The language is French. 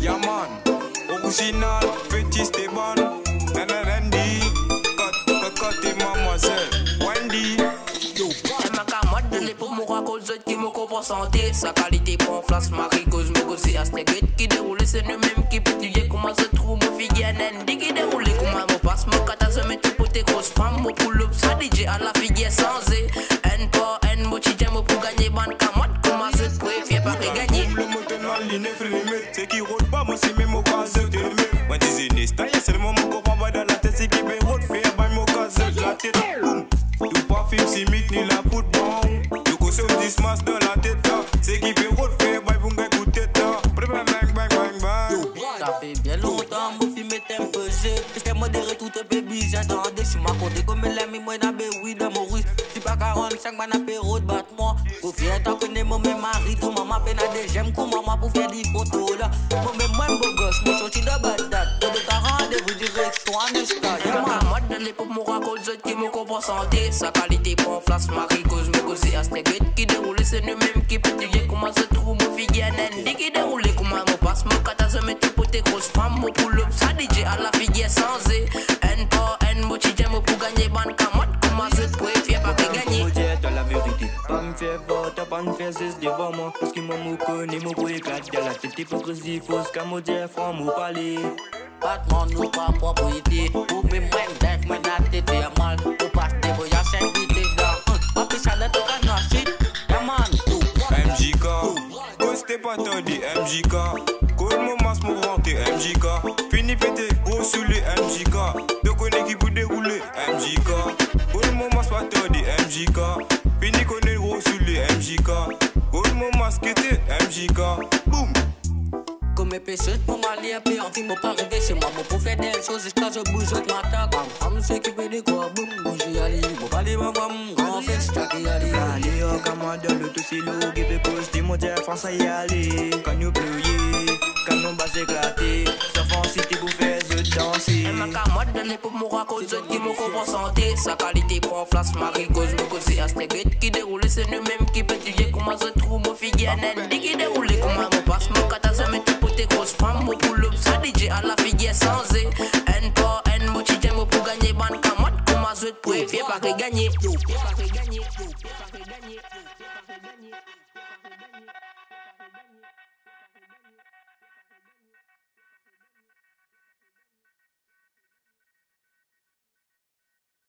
Yaman, original, petit cut, cut, et mademoiselle, Wendy. Ma camarade de l'époque mourra cause qui me comprend santé Sa qualité pour place Marie cause me cause à cette qui déroule c'est le même qui peut tuer comment se trouve mon fille qui déroule comment me passe mon pour tes grosses femmes mon pull up ça DJ à la fille sans e. N pas N mo chi j'aime pour gagner ban camarade comment se préfère pas gagner Le moteur dans l'île c'est qui roule pas moi c'est même au cas de t'aimer Moi disais Nesta y'a seulement mon copain va dans la tête c'est qui peut roule faire by mon cas de la tête boum. Tout pas film si mythe ni la poudre bon Tout coup c'est au 10 masse dans la tête C'est qui peut roule gagner coup de tête là. Bang bang bang bang. Ça fait bien longtemps, mon film est imposé. J'étais modéré tout un baby, j'attendais. Je m'en compté comme l'ami, moi n'a oui mon russe. Si pas 45, man de battement. Pour faire tant que n'est mon même mari, tout maman peine à des j'aime comme maman pour faire des photos là. Moi même moi, beau gosse, moi sorti de Bagdad. Tout de ta rendez-vous direction en Esca. Yeah, Ma camarade de l'époque mourra cause qui me comprend santé Sa qualité pour place Marie cause me cause à cette qui déroule c'est le même qui peut tuer comment se trouve mon fille Nandi qui déroule comment me passe mon kata se met pour tes grosses femmes mon pull ça DJ à la sans pas me faire cesse devant moi. Parce que moi, me connais, mon pour éclater la tête hypocrisie, fausse, qu'à me dire, franc, mon parler. Batman nous pas propriété. Moi n'a tête à mal. Pour pas te voyager, s'inviter dans. Ma picha de tout canard, shit. Yeah, man. Tout. MJK, t'es pas tordi MJK Colle mon masque mon rentré MJK Fini pété, gros sous les MJK De connaît qui peut dérouler MJK pas tordi MJK était MJK Boum Comme mes péchés, et puis en film, pas rêver chez moi. Mon pour faire des choses jusqu'à je bouge, je m'attaque. Femme s'occuper des quoi, boum, bouger, allez. Grand j'accueille, allez. Allez, oh, le tout silo, qui peut poster, mon dire, France, y aller. Quand nous pleuiller, quand nous bas éclater. Ça fait pour faire danser. Et ma camarade pour mon qui me santé. Sa qualité prend place, ma rigose, me cause à cette qui déroule, c'est nous-mêmes qui pétillent. Comment je trouve mon figure, qui déroule, comme me passe mon catasome et tout pour tes grosses femmes, mon up, ça DJ à la figure sans zé. N pas, N mochi, j'aime pour gagner, ban camarade, comment je te préfère, pas que gagner. Pas que gagner, pas que gagner.